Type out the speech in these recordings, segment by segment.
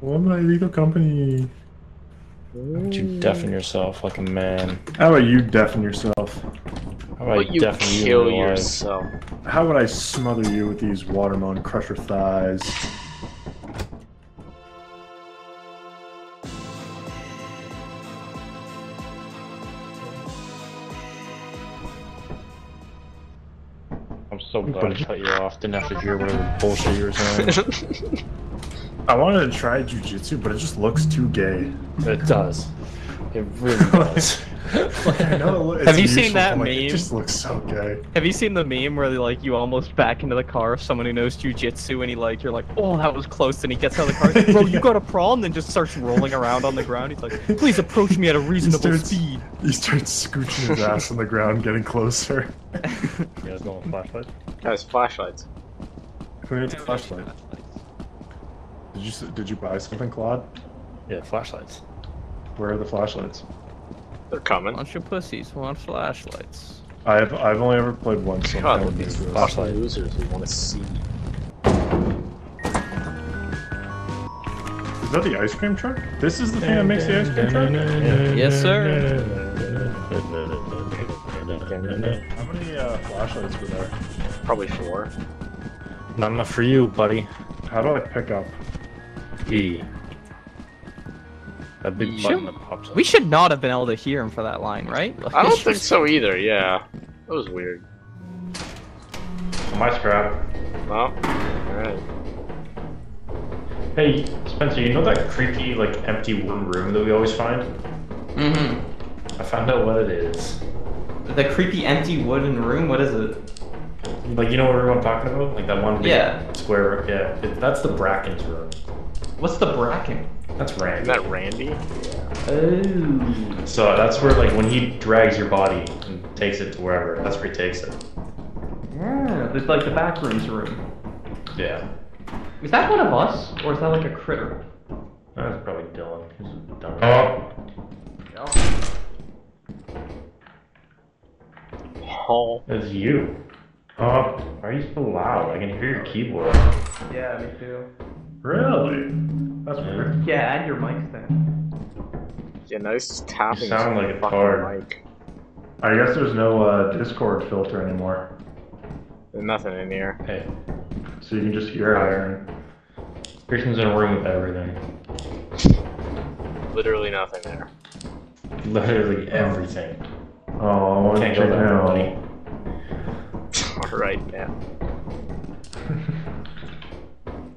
What my illegal company? Would you deafen yourself like a man? How about you deafen yourself? How about But you deafen you kill in real life? yourself. How would I smother you with these watermelon crusher thighs? I'm so glad I cut you off. Didn't have to hear whatever bullshit you were saying. I wanted to try jujitsu, but it just looks too gay. it does. It really does. Like, I know it's Have you seen that but, like, It meme? just looks so gay. Have you seen the meme where like you almost back into the car of someone who knows jujitsu and he like you're like, oh that was close and he gets out of the car, he's like, bro, you got a problem, then just starts rolling around on the ground. He's like, please approach me at a reasonable starts- speed. He starts scooching his ass on the ground, getting closer. You guys going with flashlight? Guys, flashlights. Who needs a flashlight? Did you did you buy something, Klaud? Yeah, flashlights. Where are the flashlights? They're coming. Bunch of pussies want flashlights. I've I've only ever played one. So I'm God, kinda look at new these to. Flashlight. losers we want to see. Is that the ice cream truck? This is the thing that makes the ice cream truck? Yes, sir. How many uh, flashlights were there? Probably four. Not enough for you, buddy. How do I pick up? E. That big button that pops up. We should not have been able to hear him for that line, right? Like, I don't think so either, yeah. That was weird. My scrap. Well, alright. Hey, Spencer, you know that creepy, like, empty wooden room that we always find? Mhm. I found out what it is. The creepy empty wooden room. What is it? Like, you know what room I'm talking about? Like that one big Yeah. square. Yeah, it, that's the Bracken's room. What's the bracken? That's Randy. Isn't Randy. that Randy? Oh. So that's where, like, when he drags your body and takes it to wherever, that's where he takes it. Yeah, there's like the back rooms room. Yeah. Is that one of us, or is that like a critter? That's probably Dylan. He's a dumb. Oh, Oh. oh. It's you. Oh, why are you so loud? I can hear your keyboard. Yeah, me too. Really? That's weird. Yeah, add your mic stand. Yeah, nice tapping. You sound like a fucking tard. mic. I guess there's no uh, Discord filter anymore, There's nothing in here. Hey, so you can just hear Iron. Christian's in a room with everything. Literally nothing there. Literally everything. Oh, Can't go there, now. buddy. Alright, yeah.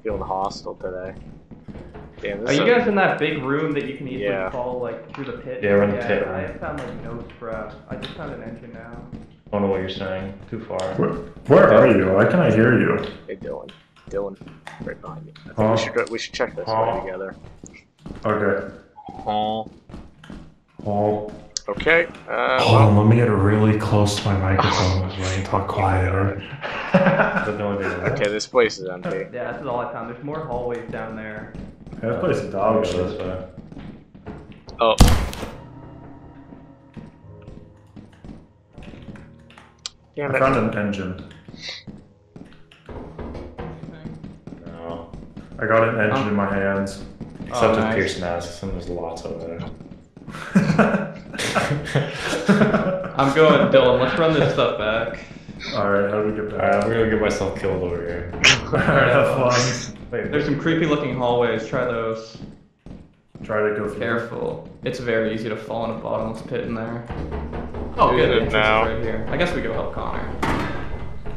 Feeling hostile today. Damn, this Are you guys in that big room that you can easily Yeah. fall like through the pit? Yeah, we're in the pit I found like no scrap. I just found an engine now. I don't know what you're saying. Too far. Where, where are you? Why can I hear you? Hey, Dylan. Dylan, right behind me. Huh? we should we should check this Huh? way together. Okay. Oh. Oh. Okay. Uh, Hold well, on, let me get really close to my microphone so I can talk quieter. That's the only thing. okay, this place is empty. Yeah, this is all I found. There's more hallways down there. That place is I'll dog go this shit. way. Oh. Damn I it. found an engine. No. I got an engine in um, my hands. Oh, Except Oh, with nice. Pearson asks, and there's lots over there. I'm going, Dylan. Let's run this stuff back. Alright, how do we get Alright. I'm gonna get myself killed over here. Alright, have fun. Wait, There's some creepy looking hallways. Try those. Try to go through. Careful. It's very easy to fall in a bottomless pit in there. Oh, Doing good. it The entrance is now. right here. I guess we go help Connor.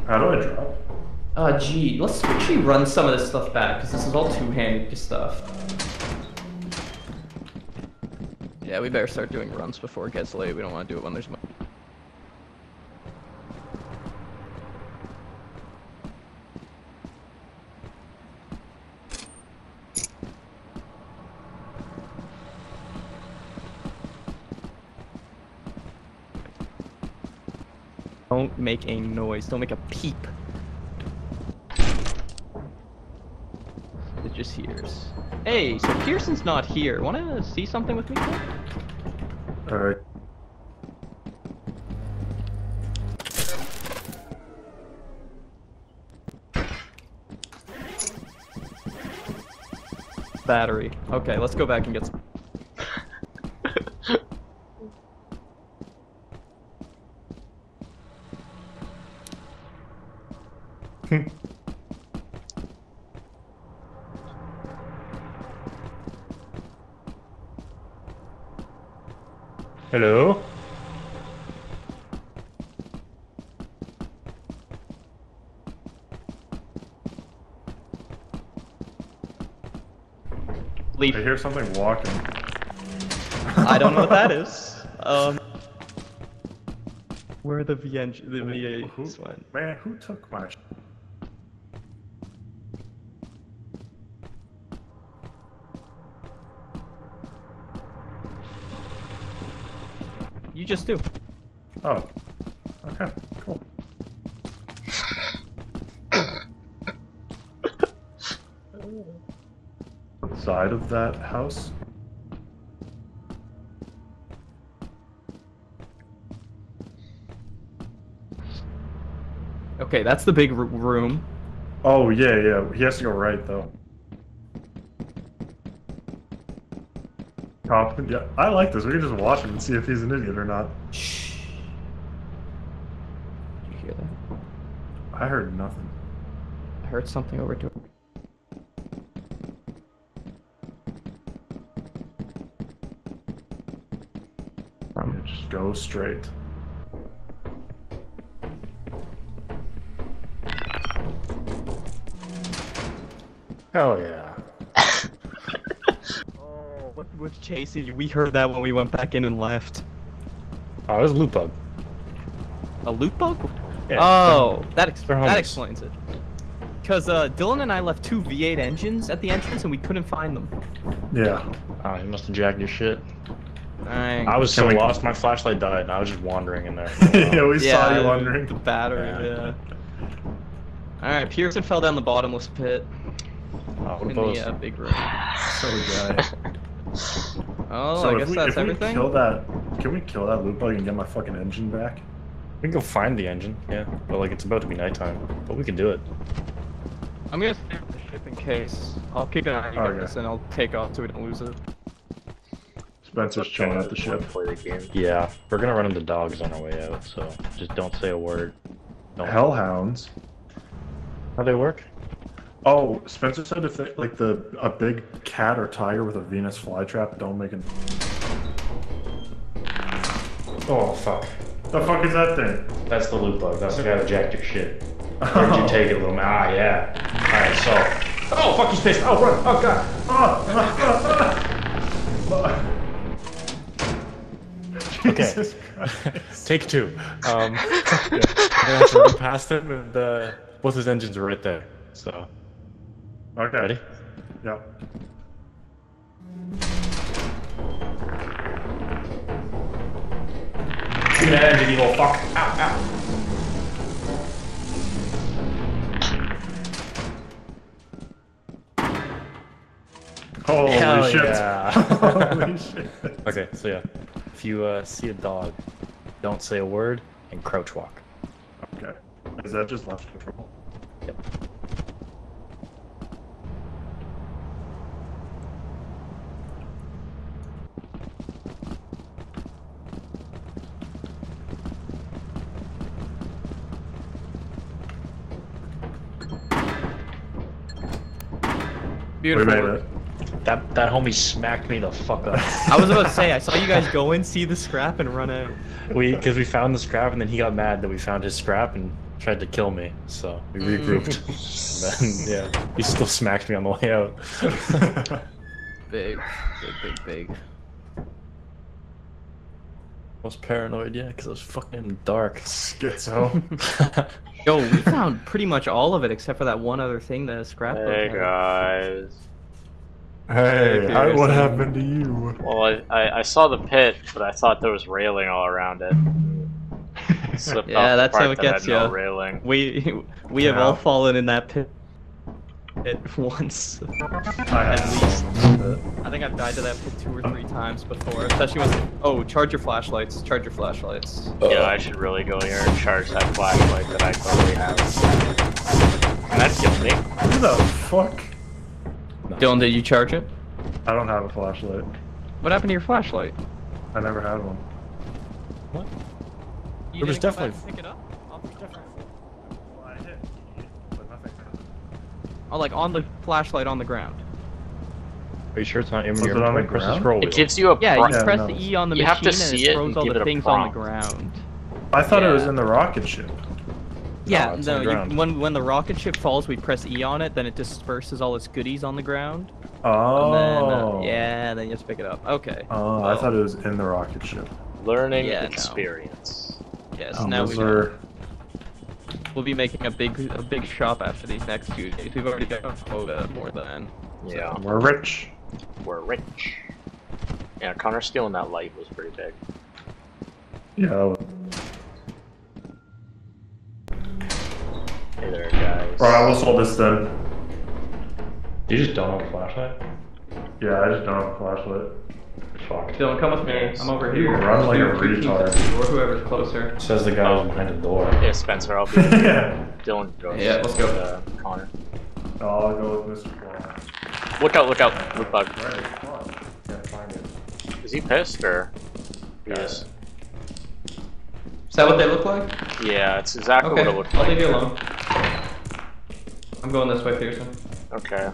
How do I drop? Uh, gee, let's actually run some of this stuff back because this is all two-handed stuff. Yeah, we better start doing runs before it gets late. We don't want to do it when there's. Make a noise. Don't make a peep. It just hears. Hey, so Pearson's not here. Wanna see something with me? Alright. battery. Okay, let's go back and get some. Hello? Leaf. I hear something walking. I don't know what that is. Um, where the V engine, the V8s went. Man, who took my? You just do. Oh. Okay. Cool. Side of that house. Okay, that's the big room. Oh yeah, yeah. He has to go right though. Confident. Yeah, I like this. We can just watch him and see if he's an idiot or not. Shh. Did you hear that? I heard nothing. I heard something over to. Yeah, Um, just go straight. Hell yeah. What was chasing? We heard that when we went back in and left. Oh, it was a loot bug. A loot bug? Yeah, oh, that ex- they're that explains it. Because uh, Dylan and I left two V8 engines at the entrance and we couldn't find them. Yeah. Oh, you must have jacked your shit. Dang. I was so lost, my flashlight died, and I was just wandering in there. yeah, we saw you the- wondering. The battery, Yeah. yeah. Alright, Pearson fell down the bottomless pit Oh, what in about the uh, big room. So did I. Oh, so I if guess we, that's if we everything. kill that, can we kill that loot bug and get my fucking engine back? We can go find the engine, yeah. But like, it's about to be nighttime. But we can do it. I'm gonna stay with the ship in case. I'll keep an eye on you Okay. guys and I'll take off so we don't lose it. Spencer's chilling at the ship. Play the game. Yeah, we're gonna run into dogs on our way out, so just don't say a word. Don't. Hellhounds. How they work? Oh, Spencer said if they, like the a big cat or tiger with a Venus flytrap don't make it. Oh, fuck. The fuck is that thing? That's the loot bug. That's the guy that jacked your shit. Where did you take it, little man? Ah, yeah. Alright, so. Oh, fuck, he's pissed. Oh, run. Oh, God. Oh. Okay. Jesus Christ. Take two. Um, yeah. We're gonna have to run past him, and uh, both his engines are right there. So, Okay. ready? Yeah. Give me that engine, you little fuck. Ow, ow. Holy Hell shit. yeah. Holy shit. Okay, so yeah. If you uh, see a dog, don't say a word and crouch walk. Okay. Is that just left control? Yep. Beautiful. work. That that homie smacked me the fuck up. I was about to say, I saw you guys go in, see the scrap, and run out. we because we found the scrap and then he got mad that we found his scrap and tried to kill me. So we regrouped. and then yeah, he still smacked me on the way out. Big, big, big, big. I was paranoid, yeah, because it was fucking dark. Schizo. Yo, we found pretty much all of it except for that one other thing that scrap. Hey had. guys. Hey, how, what happened to you? Well, I, I, I saw the pit, but I thought there was railing all around it. Yeah, that's how it that had gets no ya. railing. We we have all fallen in that pit at once. I At least. Uh, I think I've died to that pit two or three times before, especially when. Oh, charge your flashlights. Charge your flashlights. Yeah, I should really go here and charge that flashlight that I totally have. And that killed me. Who the fuck? Dylan, did you charge it? I don't have a flashlight. What happened to your flashlight? I never had one. What? You There was didn't come back definitely- and pick it up? Well, I did, but nothing Oh, like on the flashlight on the ground. Are you sure it's not in Was your it on the press ground? scroll It wheel? gives you a Yeah, pro- you Yeah, press no. the E on the You machine have to and see it it throws and all the it things on the prompt. ground. I thought it was in the rocket ship. Yeah, it's no, you, when when the rocket ship falls, we press E on it, then it disperses all its goodies on the ground. Oh. And then, uh, yeah, then you just pick it up. Okay. Oh, I thought it was in the rocket ship. learning Yeah, no. experience. Yes, Um, now we those know. Were- We'll be making a big a big shop after these next two days. We've already got a quota more than. Yeah, We're rich. we're rich. Yeah, Connor stealing that light was pretty big. Yeah. Hey there, guys. Right, I will solve this then. You just don't have a flashlight? Yeah, I just don't have a flashlight. Fuck. Dylan, come with me. I'm over here. run like a Two- two keys retard. at the door, whoever's closer. Says the guy who's behind the door. Yeah, Spencer, I'll be yeah. Dylan goes. Yeah, let's go. Uh, Connor. I'll go with Mr. Claw. Look out! Look out! Loot bug. Right. Can't find it. Is he pissed or? He Got is. Is that what they look like? Yeah, it's exactly Okay, what it looked I'll leave you alone. I'm going this way, Pearson. Okay.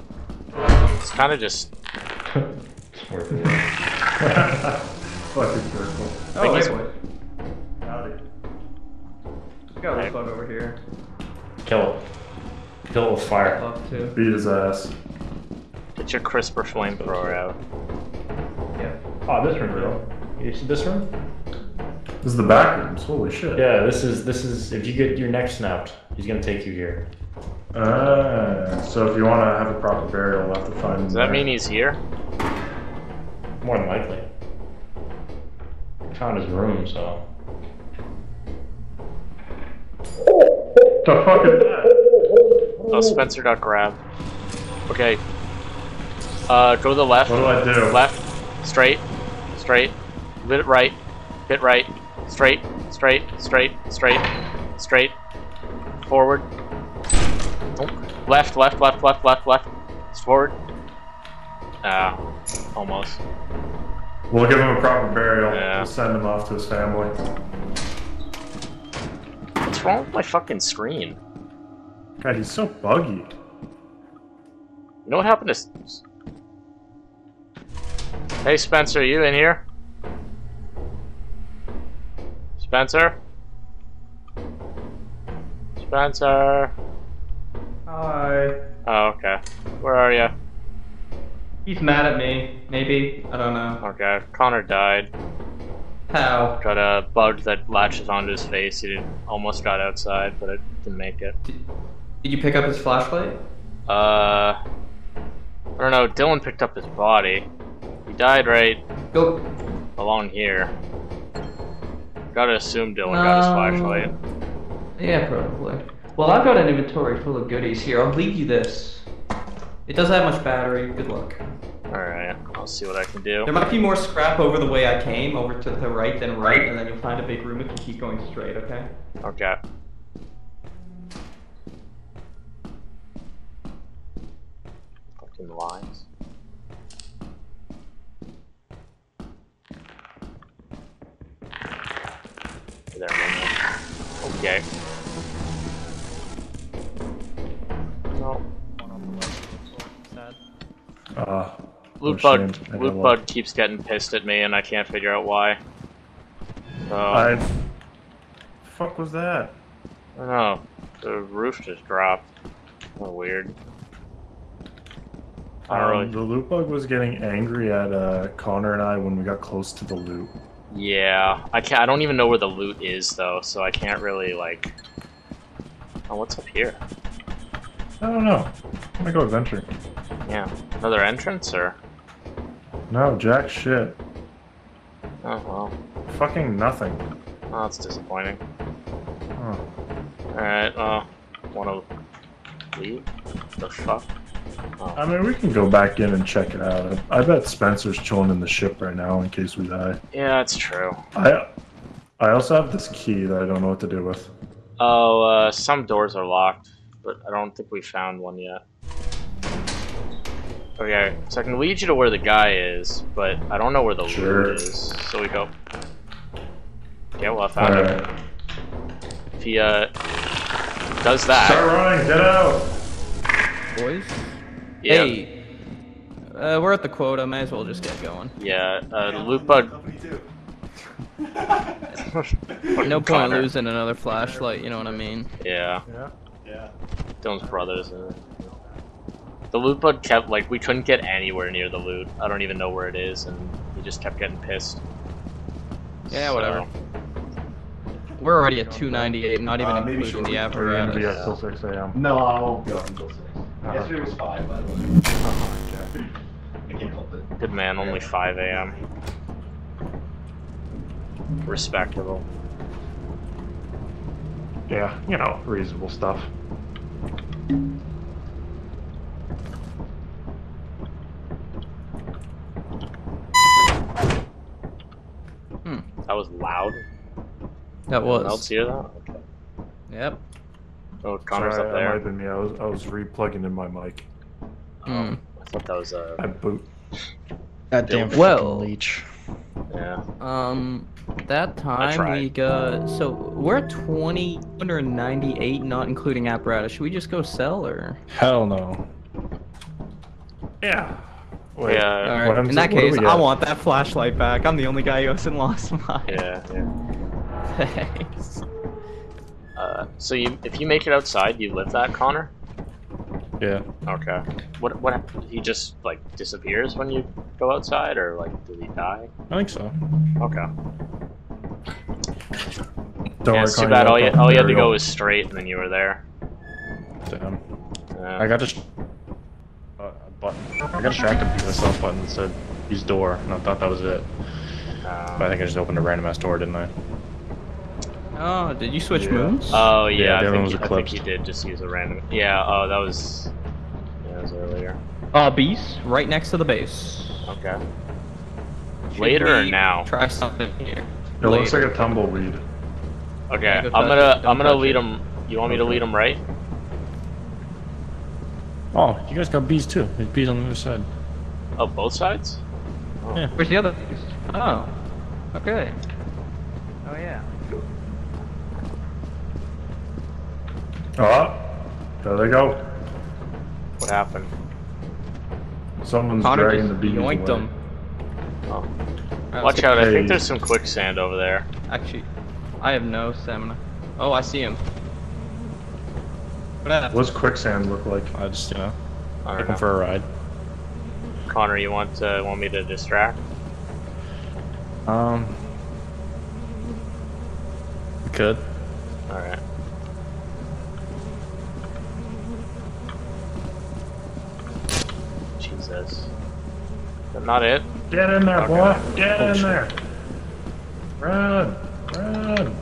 It's kind of just. It's worth it. Fucking circle. Oh, Thank hey, you. boys. Howdy. Got Hey. this bug over here. Kill it. Kill it with fire. Love to. Beat his ass. Get your crisper flamethrower out. Yeah. Oh, this room, bro. You see this room? This is the back rooms. Holy shit. Yeah, this is this is if you get your neck snapped, he's gonna take you here. Ah, so if you want to have a proper burial, we'll have to find him Does that there. mean he's here? More than likely. Found his room, so. The fuck is that? Oh, Spencer got grabbed. Okay. Uh, go to the left. What do I do? Left. Straight. Straight. Bit right. Bit right. Straight. Straight. Straight. Straight. Straight. Forward. Nope. Left. Left. Left. Left. Left. Left. Forward. Ah. Almost. We'll give him a proper burial. Yeah. We'll send him off to his family. What's wrong with my fucking screen? God, he's so buggy. You know what happened to... Hey, Spencer, you in here? Spencer? Spencer? Hi. Oh, okay. Where are you? He's mad at me. Maybe. I don't know. Okay, Connor died. How? Got a bug that latches onto his face. He almost got outside, but it didn't make it. Did, did you pick up his flashlight? Uh... I don't know, Dylan picked up his body. He died right Go. along here. Gotta assume Dylan got his Um, flashlight. Yeah, probably. Well, I've got an inventory full of goodies here. I'll leave you this. It doesn't have much battery. Good luck. Alright, I'll see what I can do. There might be more scrap over the way I came, over to the right than right, and then you'll find a big room if you keep going straight, okay? Okay. Fucking lies. There, man. Okay. Uh, Loot Oh, bug. Loot bug keeps getting pissed at me, and I can't figure out why. So I. Fuck was that? I don't know. The roof just dropped. Weird. I don't Um, really. The loot bug was getting angry at uh, Connor and I when we got close to the loot. Yeah, I can't. I don't even know where the loot is though, so I can't really like. Oh, what's up here? I don't know. I'm gonna go adventure. Yeah, another entrance or? No, jack shit. Oh well. Fucking nothing. Oh, that's disappointing. Oh. All right. Well, want to leave? The fuck? I mean, we can go back in and check it out. I, I bet Spencer's chilling in the ship right now in case we die. Yeah, that's true. I I also have this key that I don't know what to do with. Oh, uh, some doors are locked, but I don't think we found one yet. Okay, so I can lead you to where the guy is, but I don't know where the Sure. loot is. So we go. Yeah, well I found him. Alright. If he uh does that, Start running, get out! Boys. yeah, Hey. Uh, we're at the quota. May as well just get going. yeah, uh, the loot bug. No point Connor. losing another flashlight. You know what I mean? Yeah, Yeah, yeah. Dylan's brothers. Uh, the loot bug kept like we couldn't get anywhere near the loot. I don't even know where it is, and he just kept getting pissed. Yeah, whatever. We're already at 298, not even Uh, maybe including the shortly. We're gonna be apparatus. up till 6 a.m. No, I won't go until six. Uh-huh. Yesterday was five, by the way. I can't help it. Good man, only 5 a.m. Respectable. Yeah, you know, reasonable stuff. That was loud. That Anyone else was. hear that? Okay. Yep. Oh, Connor's Sorry, up That might there. have been me. I was, I was replugging in my mic. Hmm. I thought that was uh, I boot. That damn Well- fucking leech. yeah. Um, that time we got. So we're at 2098, not including apparatus. Should we just go sell or? Hell no. Yeah. Wait. Yeah. All what right. In that saying- what do case, I want that flashlight back. I'm the only guy who hasn't lost mine. Yeah, yeah. Thanks. Uh, so you, if you make it outside, you live that, Connor? Yeah. Okay. What? What? He just like disappears when you go outside, or like does he die? I think so. Okay. Don't yeah, worry, it's too bad. All you, all you had to burial. go was straight, and then you were there. Damn. Uh, I got just uh, a button. I got distracted because I saw a button that said use door, and I thought that was it. uh, But I think I just opened a random ass door, didn't I? Oh, did you switch Yeah. moons? Oh Yeah, yeah, the I, other one think, was I think he did just use a random. Yeah. Oh, that was. Yeah, that was earlier. Uh, beast, right next to the base. Okay. Should Later or now? Try something here. It looks like a tumbleweed. Okay. Yeah, I'm gonna. I'm gonna lead it. him. You want me to lead him right? Oh, you guys got bees too. There's bees on the other side. Oh, both sides. Yeah. Where's the other beast? Oh. Okay. Oh yeah. Oh, there they go. What happened? Someone's Connor dragging the bees yoinked away. them. Oh. Alright, Watch out! I think there's some quicksand over there. Actually, I have no stamina. Oh, I see him. What happened? What's quicksand look like? I just, you know, I looking know. for a ride. Connor, you want uh, want me to distract? Um, we could. All right. Jesus. But not it. Get in there, Okay. boy! Get Oh, in shit. there! Run! Run!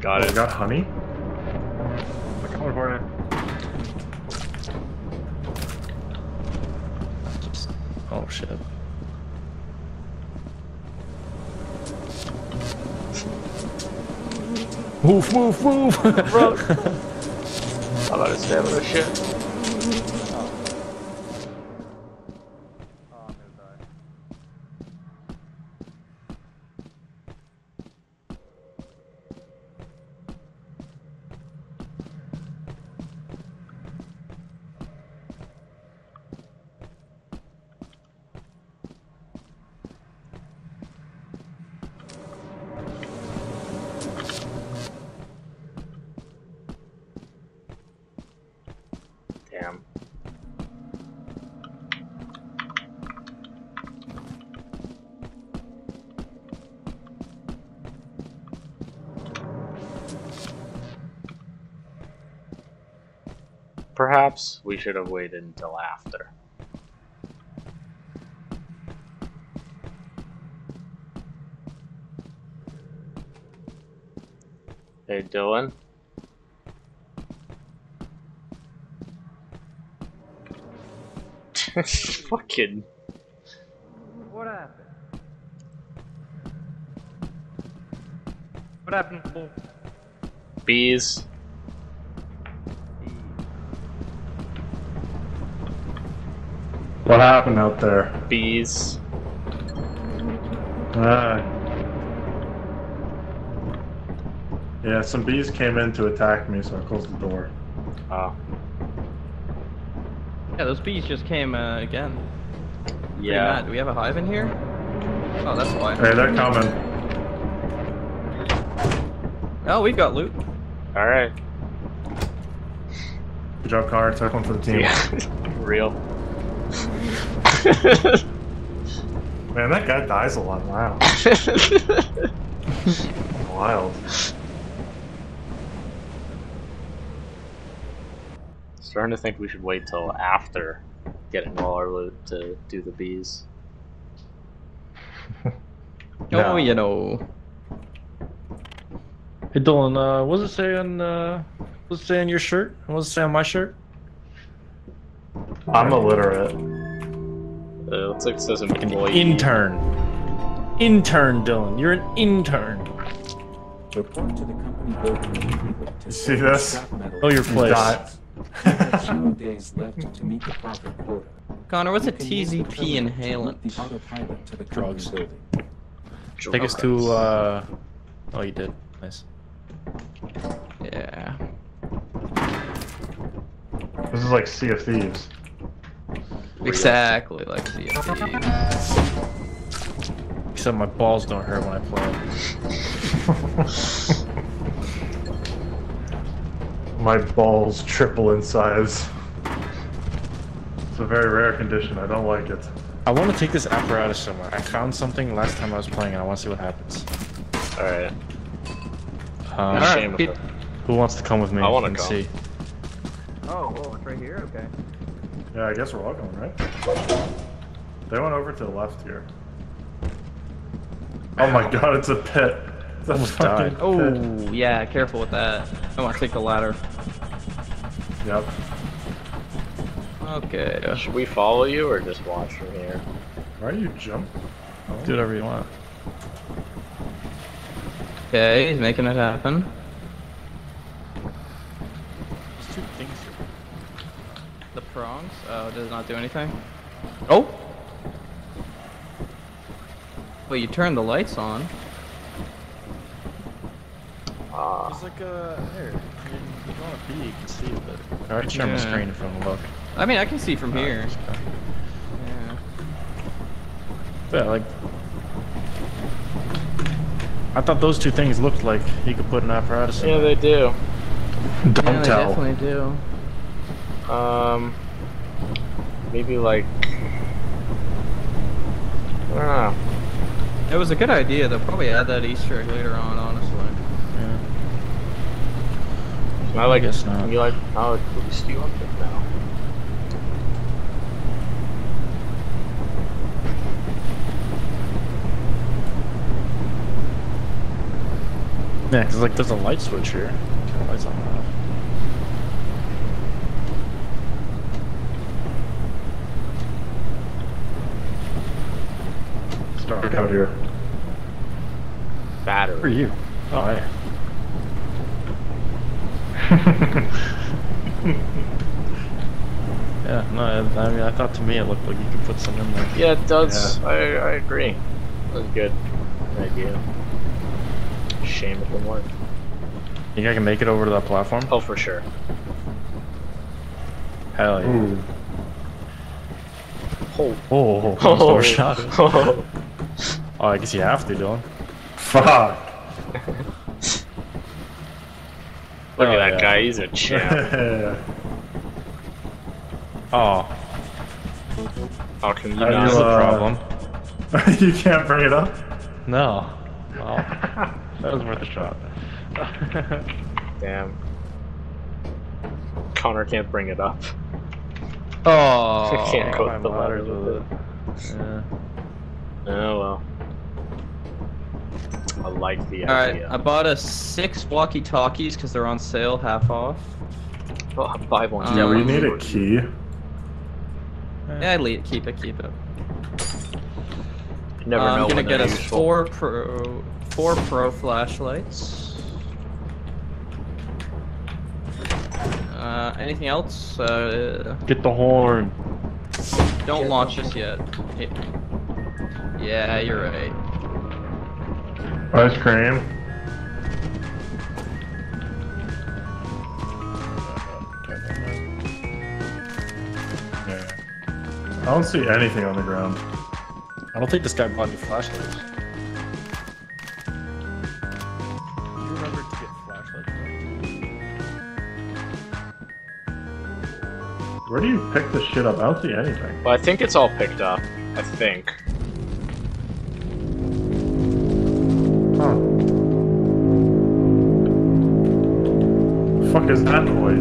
Got Oh, we it. got honey? Coming for you. Oh shit. Move, move, move! Run. How about a stamina shit? Perhaps we should have waited until after. Hey, Dylan. Fucking. What happened? What happened? Bees. What happened out there? Bees. Ah. Yeah, some bees came in to attack me, so I closed the door. Ah. Yeah, those bees just came uh, again. Yeah. Do we have a hive in here? Oh, that's why. Hey, they're coming. Oh, we've got loot. All right. Good job, Connor. Took one for the team. Yeah. Real. Man, that guy dies a lot. Wow. Wild. Starting to think we should wait till after getting all our loot to do the bees. Oh, you know. Hey Dylan, uh, what does it say on uh, what does it say on your shirt? What does it say on my shirt? I'm illiterate. Uh, looks like it says An intern. Intern, Dylan. You're an intern. Report to the company building. You see this? Oh, your He place. died. You days left to meet the profit quota. Connor, what's a You can use the TZP inhalant? connect The autopilot to the company Drugs. Take us to. uh... Oh, you did. Nice. This is like Sea of Thieves. Exactly like Sea of Thieves. Except my balls don't hurt when I play. My balls triple in size. It's a very rare condition. I don't like it. I want to take this apparatus somewhere. I found something last time I was playing, and I want to see what happens. All right. Um, Alright, Shame of Pete- it. Who wants to come with me? I wanna and go. see? Oh, oh, it's right here? Okay. Yeah, I guess we're all going, right? They went over to the left here. Oh my god, it's a pit. It's a Almost fucking died. Oh, yeah, careful with that. I want to take the ladder. Yep. Okay. Should we follow you or just watch from here? Why do you jump? Do whatever you want. Okay, he's making it happen. There's two things here. The prongs? Oh, does not do anything? Oh! Well, you turned the lights on. Ah. There's like a here. You, you want to be, you can see it, but I already turned my Yeah. screen if you want to look. I mean, I can see from here. Uh, Yeah. Yeah, like. I thought those two things looked like you could put an apparatus in. Yeah, they do. Don't yeah, they definitely do. Um, maybe like I don't know. It was a good idea. They'll probably add that Easter egg later on, honestly. Yeah. Can I like guess not. You like I'll like boost you up it now? Yeah, because like there's a light switch here. Turn lights on and. Start out here. Battery. Who are you? Oh, yeah. yeah, no, I, I mean, I thought to me it looked like you could put some in there. Yeah, it does. I I agree. That was good. Good idea. Shame it didn't work. You think I can make it over to that platform? Oh, for sure. Hell yeah. Ooh. Oh. Oh, oh, shot. Oh, I guess you have to, Dylan. Fuck. Look Oh, at that yeah. guy. He's a champ. Oh, How can you How do not? that's you, the uh, problem. you can't bring it up? No. Well, that was worth a shot. Damn. Connor can't bring it up. Oh. I Can't quote the letters ladders with with it. Yeah. Oh well. I like the All right, idea. I bought us six walkie-talkies because they're on sale, half off. Well, I'll buy one. Yeah, we Um, need a key. Yeah, leave, keep it, keep it. You never I'm know gonna get they're us useful. four pro, four pro flashlights. Uh, anything else? Uh, Get the horn. Don't launch us yet. Hey. Yeah, you're right. Ice cream. Yeah. I don't see anything on the ground. I don't think this guy bought any flashlights. You remember to get flashlights. Where do you pick this shit up? I don't see anything. Well, I think it's all picked up. I think.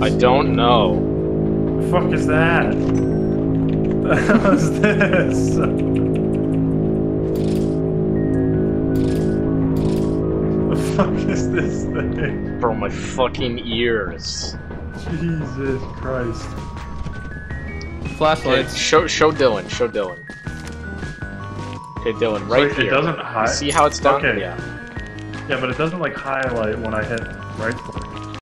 I don't know. The fuck is that? The hell is this? The fuck is this thing? Bro, my fucking ears. Jesus Christ. Okay, Flashlights. show show Dylan. Show Dylan. Okay, Dylan, right Wait, here. It doesn't You hide. see how it's done? Okay. Yeah. Yeah, but it doesn't like highlight when I hit right click.